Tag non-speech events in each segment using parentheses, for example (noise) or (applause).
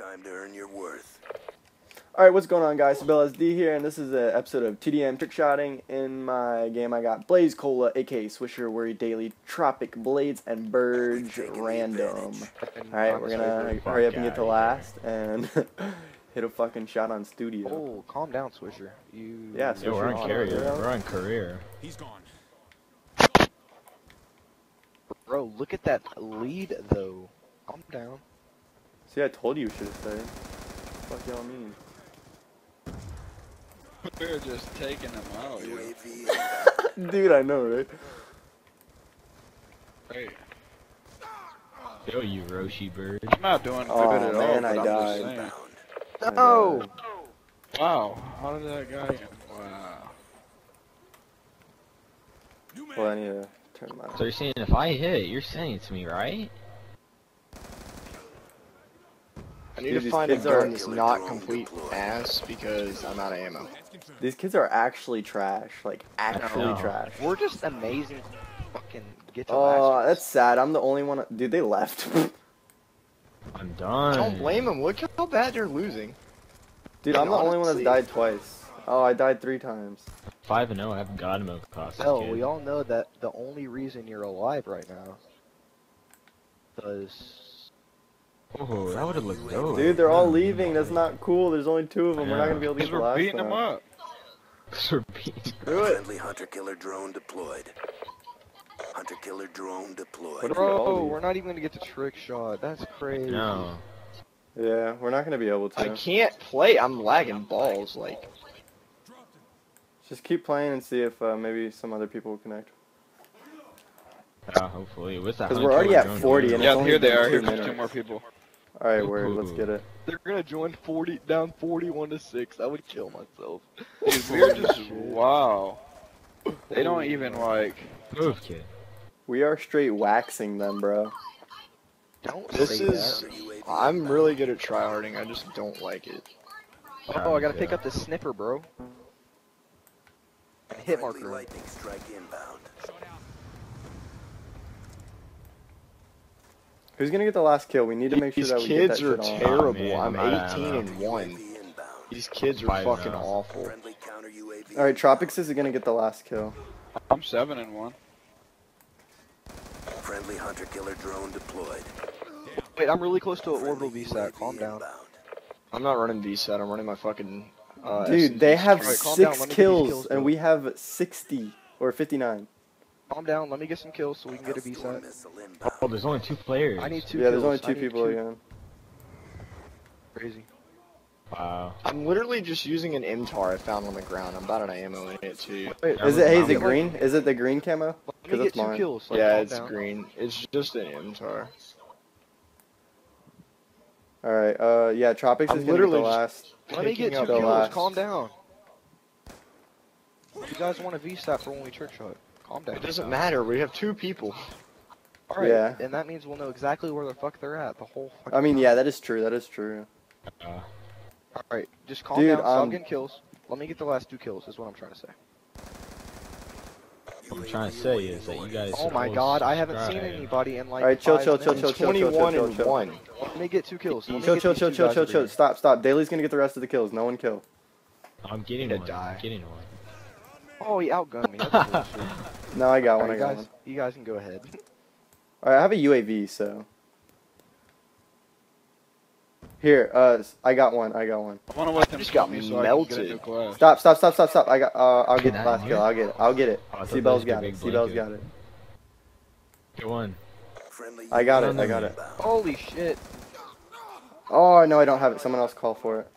time to earn your worth. Alright, what's going on guys? Sabella SD here, and this is an episode of TDM Trick Shotting. In my game I got Blaze Cola, aka Swisher, Worry Daily, Tropic Blades, and Burge Random. Alright, we're gonna hurry up and get to last, and (laughs) hit a fucking shot on studio. Oh, calm down, Swisher. You. Yeah, Yo, we're on Swisher, carrier. We're on career. He's gone. Bro, look at that lead though. Calm down. See, I told you you should have stayed. Fuck y'all mean? (laughs) We're just taking them out, yo. UAV. (laughs) Dude, I know, right? Hey, Yo, you Roshi bird. I'm not doing good Oh, at all. man, I but I'm died. Just saying. No. Wow, how did that guy? Wow. Well, I need to turn my. So you're saying if I hit, you're saying it to me, right? I need Dude, to find a gun that's not complete ass because I'm out of ammo. These kids are actually trash. Like, actually trash. We're just amazing. Fucking get to Oh, last. that's sad. I'm the only one. Dude, they left. (laughs) I'm done. Don't blame them. Look how bad they're losing. Dude, I'm the only one that's died twice. Oh, I died three times. Five and zero. I haven't got him a cost. No, we all know that the only reason you're alive right now. Because. Oh, that would have looked dope. Dude, they're all leaving. That's not cool. There's only two of them. We're not gonna be able to Because get the we're last beating him one. up. We're beating- Screw it. Friendly hunter-killer drone deployed. Hunter-killer drone deployed. What are- all Bro, we're not even gonna get the trick shot. That's crazy. No. Yeah, we're not gonna be able to. I can't play. I'm lagging balls. Like, Just keep playing and see if uh, maybe some other people will connect. Yeah, hopefully. With that. Because we're already at 40 and Yeah, here they are. two Here comes minutes. two more people. All right, word. Let's get it. They're gonna join 40 down 41 to six. I would kill myself. (laughs) Dude, we're just wow. They don't even like. Move, kid. We are straight waxing them, bro. Don't This say is- that. UAV I'm really good at tryharding. I just don't like it. Oh, I gotta pick up the snipper, bro. Hit marker. lightning strike inbound. Who's gonna get the last kill? We need to make sure that we get that kids are shit on. terrible. man, I'm I'm 18 and one. These kids are fucking now. awful. Friendly counter UAV. All right, Tropics is gonna get the last kill. I'm seven and one. Friendly hunter-killer drone deployed. Wait, I'm really close to an orbital VSAT. UAV Calm down. I'm not running VSAT. I'm running my fucking. Uh, Dude, SMG they have Alright, six let me get these kills, kills, and we have 60 or 59. Calm down. Let me get some kills so we can get a Hellstorm VSAT. missile inbound. Oh, there's only two players. I need two yeah, kills. there's only two need people two. again. Crazy. Wow. I'm literally just using an MTAR I found on the ground. I'm about an ammo in it too. Wait, Is it? Hey, is I'm it like- green? Is it the green camo? let 'Cause me get that's two mine. kills. Like, yeah, it's down. green. It's just an MTAR. All right. Uh, yeah, Tropics I'm is gonna the literally just- last. Let me get Picking two up the kills. last- Calm down. You guys want a VSAT for when we trick shot? Calm down. It doesn't matter. We have two people. Alright, Yeah. and that means we'll know exactly where the fuck they're at the whole fucking I mean, yeah, that is true. That is true. Uh, Alright, just calm Dude, down, stop um, getting kills. Let me get the last two kills, is what I'm trying to say. what I'm trying to say is that you guys. Oh my god, I haven't seen anybody in like All right, chill, five chill, chill, minutes. chill, chill, chill, 21 chill, and chill. one. Let me get two kills. Let me Chill, chill, chill, chill, chill, chill. Stop, stop. Daly's gonna get the rest of the kills. No one kill. I'm getting Gonna one. die. I'm getting one. Oh, he outgunned me. That's. (laughs) No, I got one. Alright, I you got guys, one. you guys can go ahead. All right, I have a UAV, so. Here, uh, I got one. I got one. I want to let them just got me so I can get a melted. Stop, stop, stop, stop, stop. I got. Uh, I'll get the last kill. I'll get it. I'll get it. Oh, I thought cBell's got it. big cBell's blanket. got it. Get one. I got it. I got it. Holy shit. Oh no, I don't have it. Someone else call for it.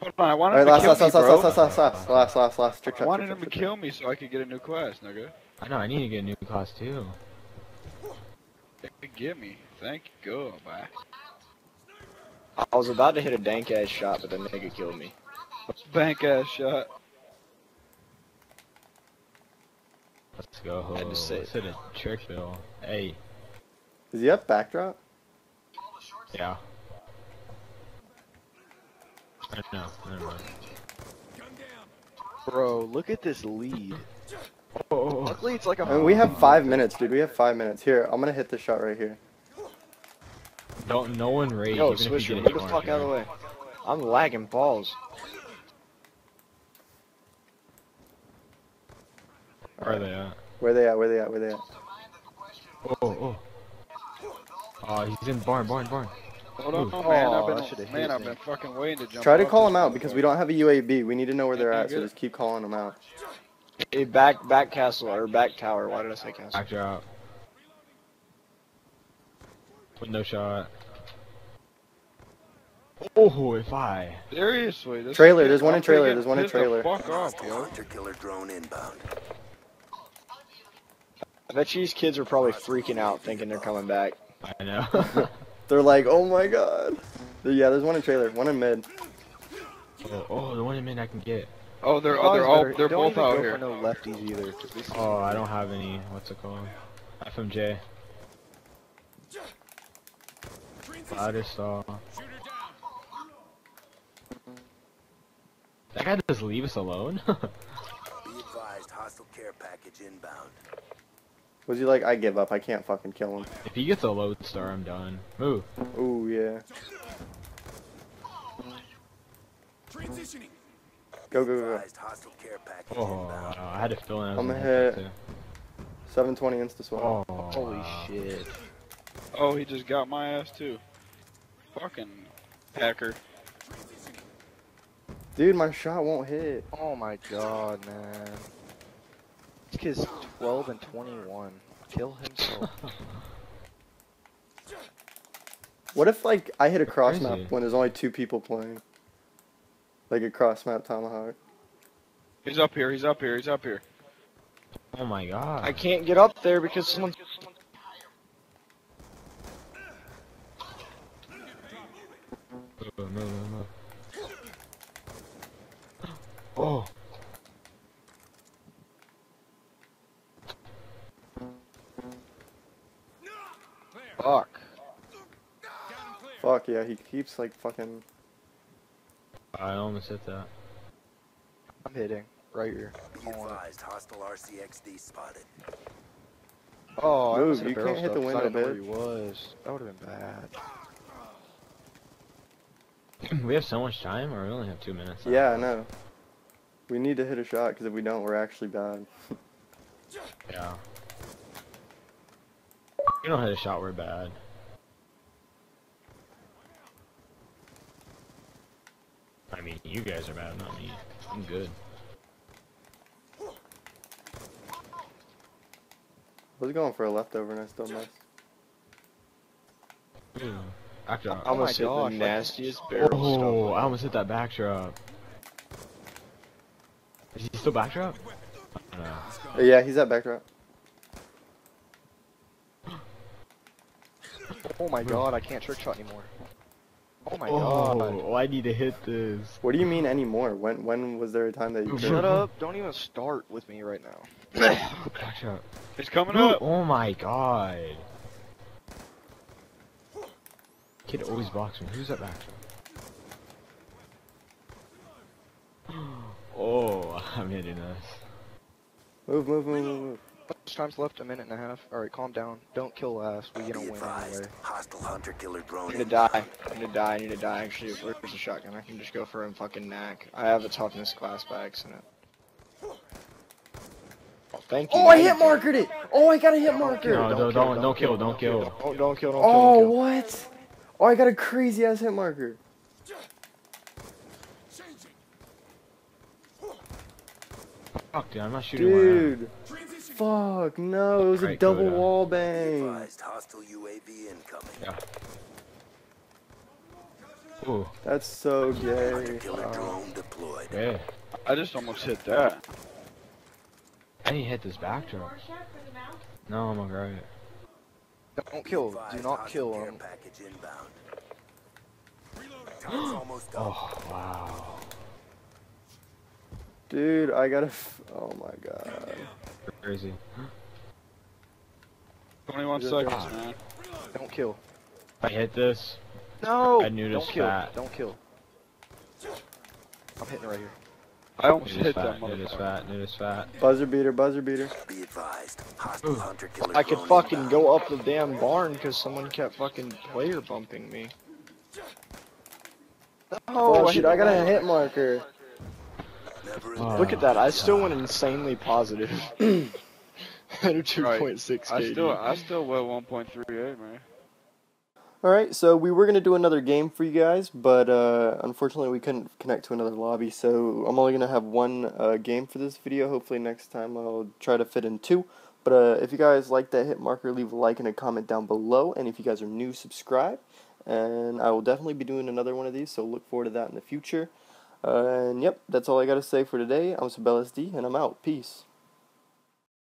Hold on, I wanted right, him last, to kill last, me, last, bro. last, last, last, last, last, last. Trick I shot. wanted him to kill me so I could get a new class, nigga. I know. I need to get a new cost too. Get me. Thank you. Go, Bye. I was about to hit a dank ass shot, but the nigga killed me. Bank ass shot. Let's go. Had to say Let's hit a trick bill. Hey. Is he up backdrop? Yeah. I know. Never mind. Bro, look at this lead. Oh. Luckily, it's like a. I mean, we have five minutes, dude. We have five minutes. Here, I'm gonna hit this shot right here. Don't no one rage. Yo, even if Swisher, you move get the hit fuck out of the way. I'm lagging balls. Where are they at? Where they at? Where they at? Where they at? Oh, oh. Oh, he's in barn, barn, barn. Hold on, Oh, man. I've oh, been, man, I've been fucking waiting to jump. Try to call them out because we don't have a UAV. We need to know where they're Yeah, at, so just keep calling them out. Hey, back, back castle or back tower. Why did I say castle? Backdrop. Window shot. Oh, if I. Seriously, this Trailer, there's one in trailer, there's one in pissed the trailer. Fuck off, Hostile yo. hunter killer drone inbound. I bet you these kids are probably freaking out thinking they're coming back. I know. (laughs) They're like, oh my god. Yeah, there's one in trailer, one in mid. oh, oh, the one in mid I can get. Oh, they're oh, they're all Better- they're don't both even out go here. For no lefties either. 'cause this is- Oh, I don't have any. What's it called? FMJ. Ladder saw. That guy just leave us alone? Be (laughs) advised, hostile care package inbound. Was he like, I give up, I can't fucking kill him. if he gets a Lodestar, I'm done. Move. Ooh, yeah. Go, go, Be go. advised, hostile care package Oh, wow. Uh, I had a feeling I was I'm gonna gonna hit hit. 720 insta swap. Oh, Holy wow. shit. Oh, he just got my ass too. Fucking hacker. Dude, my shot won't hit. Oh my god, man. This kid's 12 and 21. Kill himself. (laughs) What if, like, I hit a cross Crazy. map when there's only two people playing? Like a cross map tomahawk. He's up here. He's up here. He's up here. Oh my god. I can't get up there because someone's. Yeah, he keeps like fucking. I almost hit that. I'm hitting. Right here. Be advised, hostile RCXD spotted. Oh, I Move, almost hit you can't hit the stuff 'cause I window, didn't where he was. That would have been bad. (laughs) we have so much time, or we only have two minutes. left? Yeah, I know. We need to hit a shot because if we don't, we're actually bad. (laughs) Yeah. We don't hit a shot, we're bad. Mean, you guys are bad, not me. I'm good. I was going for a leftover and I still missed. Ooh. Backdrop. I almost my hit gosh, the like- nastiest barrel Oh, stuff. I almost hit that backdrop. Is he still backdrop? No. Uh, yeah, he's at backdrop. (gasps) Oh my god, I can't trick shot anymore. Oh my oh, god. Oh, I need to hit this. What do you mean anymore? When when was there a time that you Shut could? up. Don't even start with me right now. Backdrop. He's coming Ooh, up. oh my god. Kid always blocks me. Who's that backdrop? (gasps) Oh, (laughs) I'm hitting this. Move, move, move, move, move. Much time's left? A minute and a half. Alright, calm down. Don't kill last. We gonna win anyway. hostile hunter killer drone I need to die. I need to die. I need to die. Actually, if there's a shotgun, I can just go for a fucking knack. I have a toughness class by accident. Oh, thank you. Oh, I hit markered it. Oh, I got a hit marker. No, don't don't, kill, don't, don't don't kill, kill, don't kill. Don't, don't kill. Don't kill. Oh, Don't kill. what? Oh, I got a crazy ass hit marker. Fuck, dude, I'm not shooting where I am. Dude. Fuck, no, it was a double Coda. wall bang. advised, hostile UAV incoming. Yeah. Ooh, That's so Hunter gay. killer Oh. drone deployed. yeah. I just almost hit that. I need to hit this backdrop. No, I'm alright. Don't kill. Do not kill him. package inbound. (gasps) Almost. Oh, wow. Dude, I gotta. F- oh my god. Crazy. 21 Just- seconds, Ah. man. Don't kill. I hit this, No! I knew Don't this kill. fat. Don't kill. I'm hitting right here. I almost Nude is hit that fat, nude is motherfucker. fat, nude is fat. Buzzer beater, buzzer beater. Be advised. Hostile hunter killer I could fucking inbound. go up the damn barn because someone kept fucking player bumping me. Oh, I shit, I got a the hit marker. Never. Look at that, I still went insanely positive. At a 2.6 I KD. still, I still weigh 1.38, man. Alright, so we were going to do another game for you guys, but uh, unfortunately we couldn't connect to another lobby, so I'm only going to have one uh, game for this video. Hopefully next time I'll try to fit in two. But uh, if you guys like that hit marker, leave a like and a comment down below, and if you guys are new, subscribe. And I will definitely be doing another one of these, so look forward to that in the future. Uh, and yep, that's all I got to say for today. I'm cBell SD, and I'm out. Peace.